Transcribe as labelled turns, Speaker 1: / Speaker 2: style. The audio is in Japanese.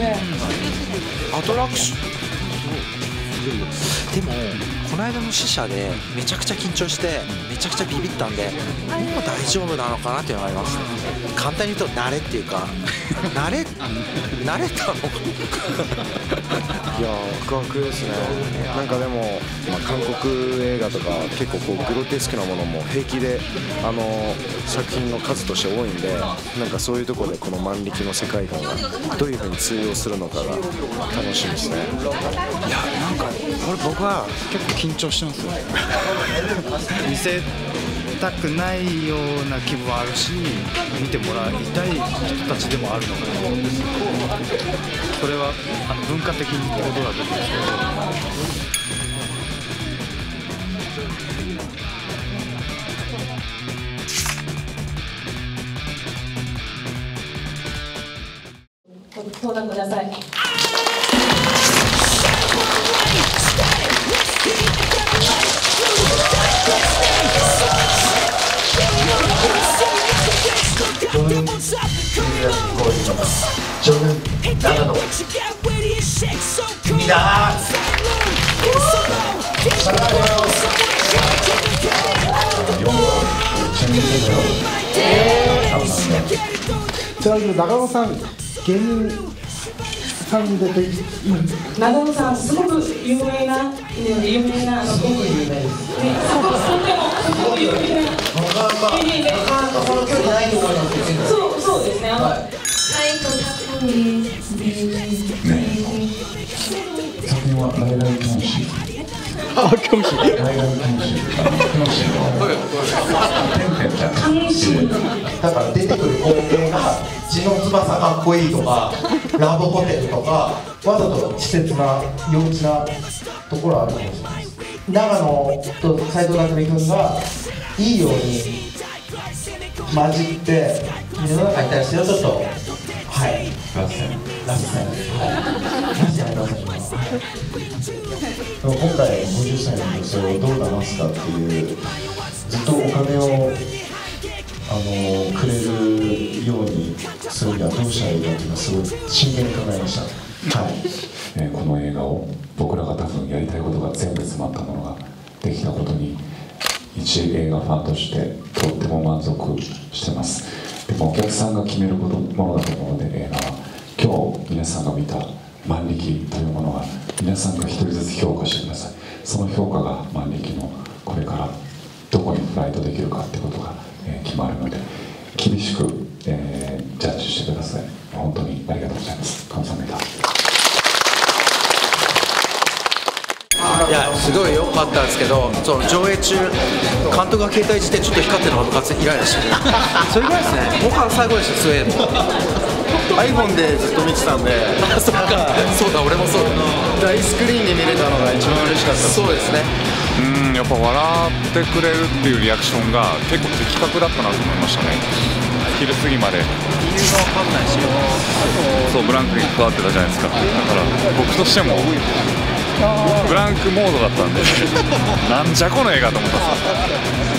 Speaker 1: ね。アトラクション。者でめちゃくちゃ緊張してめちゃくちゃビビったんでもう大丈夫なのかなっていうのがあります。簡単に言うと慣れっていうか 慣れ慣れたのか
Speaker 2: いやワクワクですね。なんかでも、まあ、韓国映画とか結構こうグロテスクなものも平気であの作品の数として多いんでなんかそういうところでこの万力の世界観がどういうふうに通用するのかが楽しみですね。
Speaker 3: いやなんかこれ僕は結構緊張してますよ見せたくないような気分はあるし見てもらいたい人たちでもあるのかなと思うんですけどこれはあの文化的にってことだと思うんですけど
Speaker 4: 相談ください。
Speaker 5: 長野君だ。
Speaker 6: じゃあ長野さん芸人さんでで
Speaker 4: 長野さん、すごく有名な、有名な、あの、すごく有名です。ね、すごく、とても、すごく有名な。芸人で、あの、その距離ないと思いますと、たくみです。
Speaker 6: 作品は来来教師
Speaker 3: あ教師
Speaker 6: 来来教師教師のペンペンちゃん
Speaker 4: 楽しい。
Speaker 5: だから出てくる光景が血の翼かっこいいとかラブホテルとかわざと稚拙な幼稚なところあるかもしれないです長野と斎藤匠君がいいように混じって世の中に対してはちょっとはい
Speaker 6: ラッセン
Speaker 5: ラストはいラストやりません
Speaker 6: でも今回50歳の女性をどう騙すかっていうずっとお金をあのくれるようにするにはどうしたらいいかっていうのはすごい真剣に考えましたはい
Speaker 7: えーこの映画を僕らが多分やりたいことが全部詰まったものができたことに一映画ファンとしてとっても満足してますでもお客さんが決めることものだと思うので映画は今日皆さんが見た万力というものは皆さんが一人ずつ評価してください。その評価が万力のこれからどこにフライトできるかってことが、え決まるので厳しく、えー、ジャッジしてください。本当にありがとうございます。感謝メ
Speaker 1: いやすごい良かったんですけどその上映中監督が携帯してちょっと光ってるのが部活イライラして それぐらいですね。僕は最後でしたスウェーデン。
Speaker 3: iPhone でずっと見てたんで。
Speaker 1: あそっか。そうだ俺もそうだ。
Speaker 3: 大スクリーンで見れたのが一番嬉しかった。
Speaker 1: そうですね。
Speaker 8: うんやっぱ笑ってくれるっていうリアクションが結構的確だったなと思いましたね。昼過ぎまで。
Speaker 3: 理由が分かんないし。
Speaker 8: そうブランクに関わってたじゃないですか。だから僕としてもブランクモードだったんで。なんじゃこの映画と思ったんですよ